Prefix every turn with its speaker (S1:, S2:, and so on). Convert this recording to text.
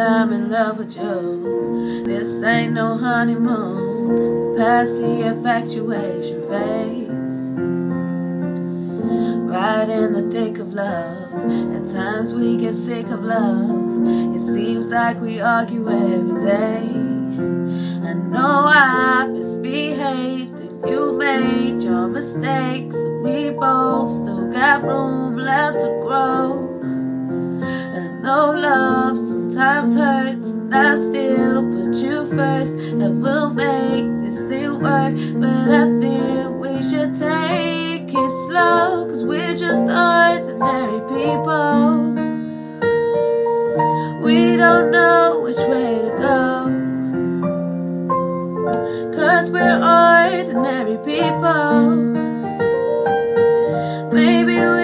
S1: I'm in love with you. This ain't no honeymoon, past the infatuation phase. Right in the thick of love, at times we get sick of love. It seems like we argue every day. I know I misbehaved and you made your mistakes. We both still got room left to grow. And though love Times hurts, I still put you first, and we'll make this thing work. But I think we should take it slow, cause we're just ordinary people. We don't know which way to go, cause we're ordinary people. Maybe we